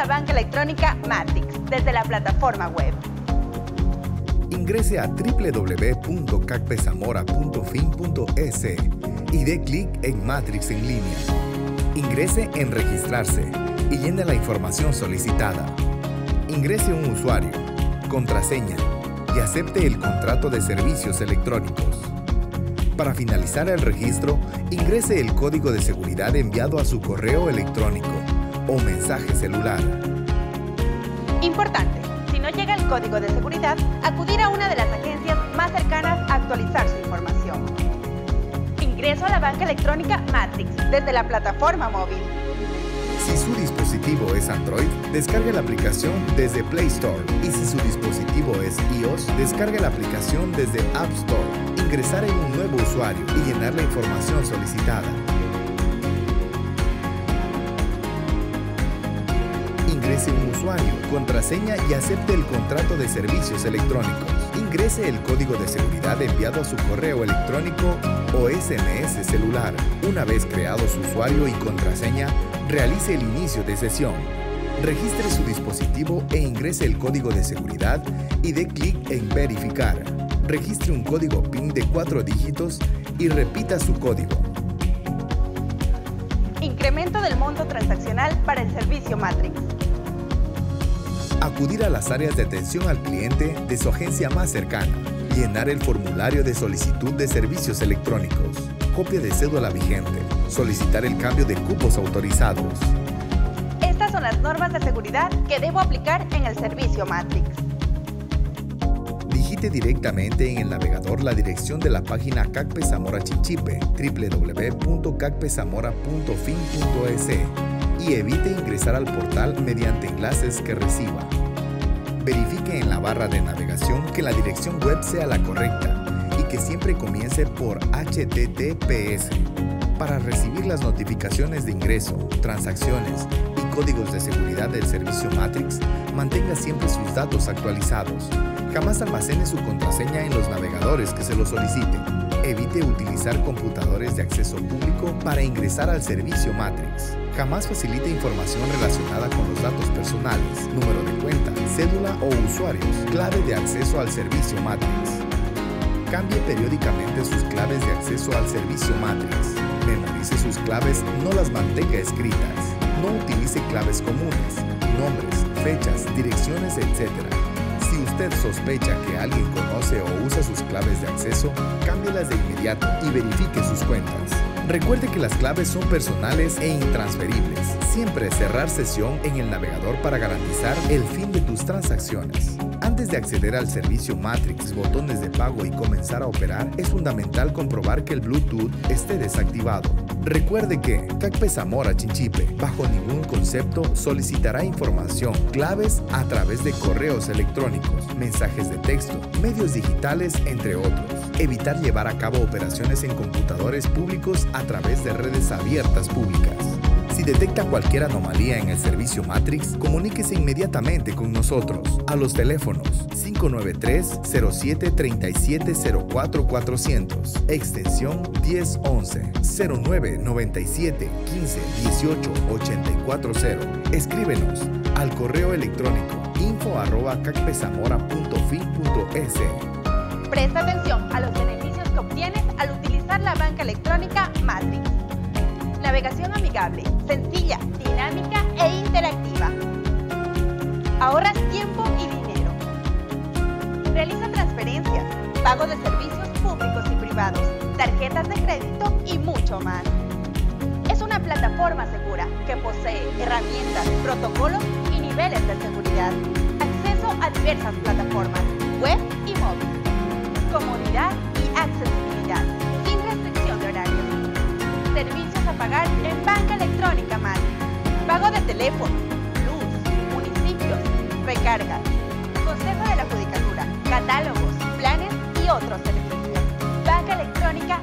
la banca electrónica Matrix desde la plataforma web. Ingrese a www.cacpezamora.fin.es y dé clic en Matrix en línea. Ingrese en Registrarse y llene la información solicitada. Ingrese un usuario, contraseña y acepte el contrato de servicios electrónicos. Para finalizar el registro, ingrese el código de seguridad enviado a su correo electrónico o mensaje celular. Importante, si no llega el código de seguridad, acudir a una de las agencias más cercanas a actualizar su información. Ingreso a la banca electrónica Matrix desde la plataforma móvil. Si su dispositivo es Android, descargue la aplicación desde Play Store y si su dispositivo es iOS, descargue la aplicación desde App Store ingresar en un nuevo usuario y llenar la información solicitada. Ingrese un usuario, contraseña y acepte el contrato de servicios electrónicos. Ingrese el código de seguridad enviado a su correo electrónico o SMS celular. Una vez creado su usuario y contraseña, realice el inicio de sesión. Registre su dispositivo e ingrese el código de seguridad y dé clic en Verificar registre un código PIN de cuatro dígitos y repita su código. Incremento del monto transaccional para el servicio Matrix. Acudir a las áreas de atención al cliente de su agencia más cercana. Llenar el formulario de solicitud de servicios electrónicos. Copia de cédula vigente. Solicitar el cambio de cupos autorizados. Estas son las normas de seguridad que debo aplicar en el servicio Matrix directamente en el navegador la dirección de la página CACPE Zamora Chinchipe, www.cacpezamora.fin.es y evite ingresar al portal mediante enlaces que reciba. Verifique en la barra de navegación que la dirección web sea la correcta y que siempre comience por HTTPS. Para recibir las notificaciones de ingreso, transacciones y códigos de seguridad del servicio Matrix, mantenga siempre sus datos actualizados Jamás almacene su contraseña en los navegadores que se lo soliciten. Evite utilizar computadores de acceso público para ingresar al servicio Matrix. Jamás facilite información relacionada con los datos personales, número de cuenta, cédula o usuarios, clave de acceso al servicio Matrix. Cambie periódicamente sus claves de acceso al servicio Matrix. Memorice sus claves, no las mantenga escritas. No utilice claves comunes, nombres, fechas, direcciones, etc usted sospecha que alguien conoce o usa sus claves de acceso, cámbielas de inmediato y verifique sus cuentas. Recuerde que las claves son personales e intransferibles. Siempre cerrar sesión en el navegador para garantizar el fin de tus transacciones. Antes de acceder al servicio Matrix, botones de pago y comenzar a operar, es fundamental comprobar que el Bluetooth esté desactivado. Recuerde que CACPE Zamora Chinchipe, bajo ningún concepto, solicitará información, claves a través de correos electrónicos, mensajes de texto, medios digitales, entre otros. Evitar llevar a cabo operaciones en computadores públicos a través de redes abiertas públicas. Si detecta cualquier anomalía en el servicio Matrix, comuníquese inmediatamente con nosotros a los teléfonos 593-0737-04400, extensión 1011, 0997 15 18 840. Escríbenos al correo electrónico info arroba. Presta atención a los beneficios que obtienes al utilizar la banca electrónica. Navegación amigable, sencilla, dinámica e interactiva. Ahorras tiempo y dinero. Realiza transferencias, pago de servicios públicos y privados, tarjetas de crédito y mucho más. Es una plataforma segura que posee herramientas, protocolos y niveles de seguridad. Acceso a diversas plataformas, web y móvil. Comodidad teléfono, luz, municipios, recargas, consejo de la judicatura, catálogos, planes y otros servicios. Banca electrónica